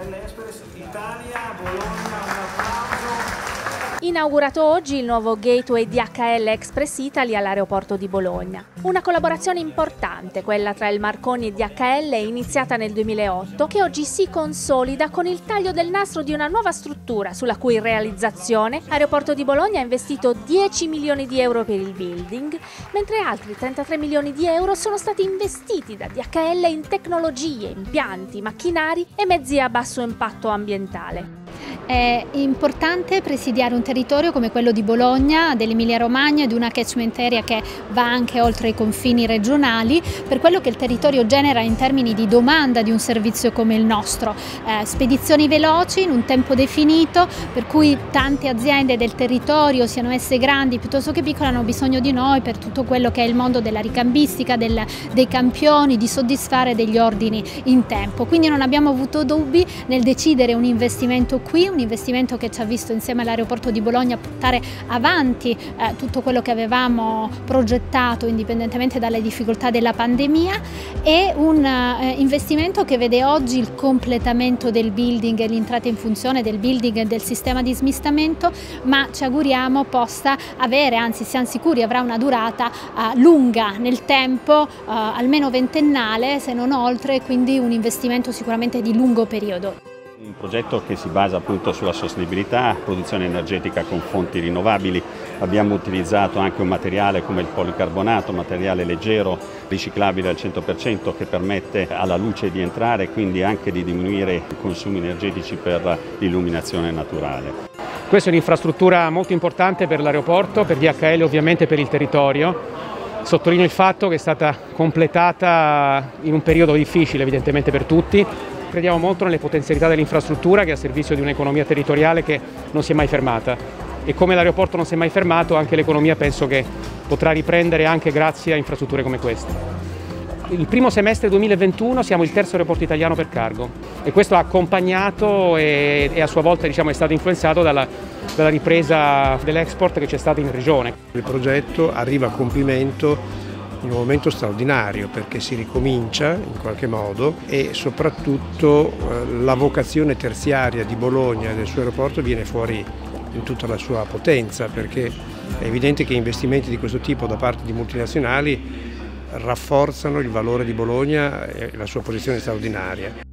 DHL Express Italia, Bologna, un applauso. Inaugurato oggi il nuovo gateway DHL Express Italy all'aeroporto di Bologna. Una collaborazione importante, quella tra il Marconi e DHL, iniziata nel 2008, che oggi si consolida con il taglio del nastro di una nuova struttura sulla cui realizzazione Aeroporto di Bologna ha investito 10 milioni di euro per il building, mentre altri 33 milioni di euro sono stati investiti da DHL in tecnologie, impianti, macchinari e mezzi a basso impatto ambientale. È importante presidiare un territorio come quello di Bologna, dell'Emilia Romagna, di una catchment area che va anche oltre i confini regionali, per quello che il territorio genera in termini di domanda di un servizio come il nostro. Eh, spedizioni veloci in un tempo definito, per cui tante aziende del territorio, siano esse grandi piuttosto che piccole, hanno bisogno di noi per tutto quello che è il mondo della ricambistica, del, dei campioni, di soddisfare degli ordini in tempo. Quindi non abbiamo avuto dubbi nel decidere un investimento qui, un investimento che ci ha visto insieme all'aeroporto di Bologna portare avanti eh, tutto quello che avevamo progettato indipendentemente dalle difficoltà della pandemia e un eh, investimento che vede oggi il completamento del building e l'entrata in funzione del building e del sistema di smistamento ma ci auguriamo possa avere, anzi siamo sicuri avrà una durata eh, lunga nel tempo, eh, almeno ventennale se non oltre, quindi un investimento sicuramente di lungo periodo. Un progetto che si basa appunto sulla sostenibilità, produzione energetica con fonti rinnovabili. Abbiamo utilizzato anche un materiale come il policarbonato, materiale leggero, riciclabile al 100% che permette alla luce di entrare e quindi anche di diminuire i consumi energetici per l'illuminazione naturale. Questa è un'infrastruttura molto importante per l'aeroporto, per DHL ovviamente per il territorio. Sottolineo il fatto che è stata completata in un periodo difficile evidentemente per tutti, Crediamo molto nelle potenzialità dell'infrastruttura che è a servizio di un'economia territoriale che non si è mai fermata e come l'aeroporto non si è mai fermato anche l'economia penso che potrà riprendere anche grazie a infrastrutture come queste. Il primo semestre 2021 siamo il terzo aeroporto italiano per cargo e questo ha accompagnato e, e a sua volta diciamo, è stato influenzato dalla, dalla ripresa dell'export che c'è stata in regione. Il progetto arriva a compimento in un momento straordinario perché si ricomincia in qualche modo e soprattutto eh, la vocazione terziaria di Bologna e del suo aeroporto viene fuori in tutta la sua potenza perché è evidente che investimenti di questo tipo da parte di multinazionali rafforzano il valore di Bologna e la sua posizione straordinaria.